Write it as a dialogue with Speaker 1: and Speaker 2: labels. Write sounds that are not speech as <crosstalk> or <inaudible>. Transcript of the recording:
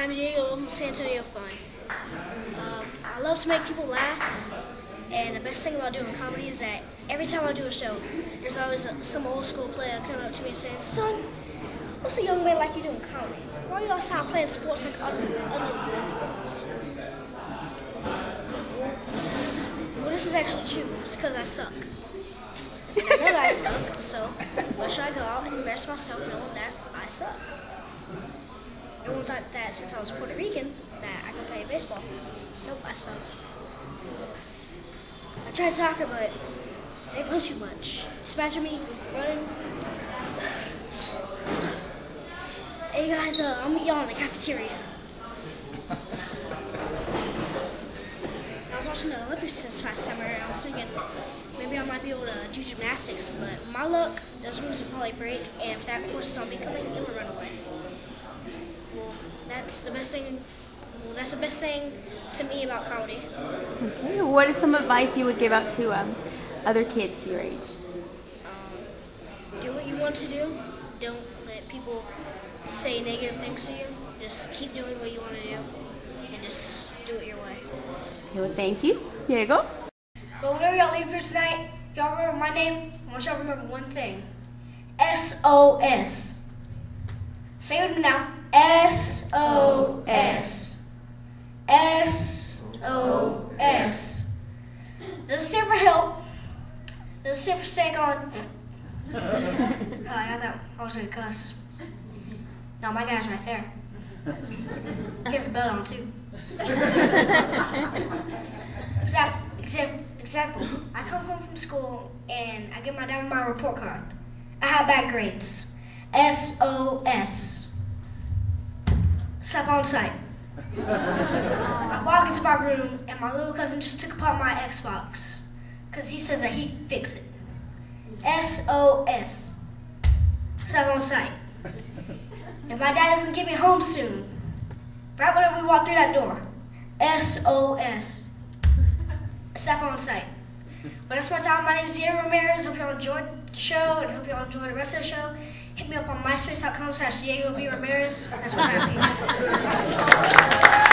Speaker 1: I'm Diego from San Antonio Fun. I love to make people laugh, and the best thing about doing comedy is that every time I do a show, there's always a, some old school player coming up to me and saying, "Son, what's a young man like you doing comedy? Why are you outside playing sports like other, other boys girls?" Well, this is actually true. It's because I suck. I know that I suck, so why should I go out and embarrass myself knowing that I suck? Everyone thought that since I was Puerto Rican that I could play baseball. Nope, I suck. I tried soccer, but they run too much. Just imagine me running. Hey guys, uh, I'll meet y'all in the cafeteria. I was watching the Olympics this past summer, and I was thinking maybe I might be able to do gymnastics, but my luck, those rooms would probably break, and if that course saw me coming, it would run away. Well, that's the best thing. Well, that's the best thing to me about comedy.
Speaker 2: Okay. What is some advice you would give out to um, other kids your age?
Speaker 1: Do what you want to do. Don't let people say negative things to you. Just keep doing what you want to do, and just do it your way.
Speaker 2: Okay, well, thank you. Diego?
Speaker 1: But whenever y'all leave here tonight, if y'all remember my name, I want y'all to remember one thing. S-O-S. Say it with me now. S-O-S. S-O-S. Doesn't stand for help. Doesn't stand for stay on. oh, I got that. I was gonna cuss. No, my guy's right there. He has a belt on too. Example, example, example. I come home from school and I get my dad my report card. I have bad grades. S-O-S. Step on site. I walk into my room and my little cousin just took apart my Xbox. Because he says that he can fix it. S-O-S. Step on site. If my dad doesn't get me home soon, right when we walk through that door, S-O-S. Step on site. But that's my time. My name is Diego Ramirez. Hope y'all enjoyed the show and hope y'all enjoy the rest of the show. Me up on myspace.com slash Diego B. Ramirez. That's my happy. <laughs>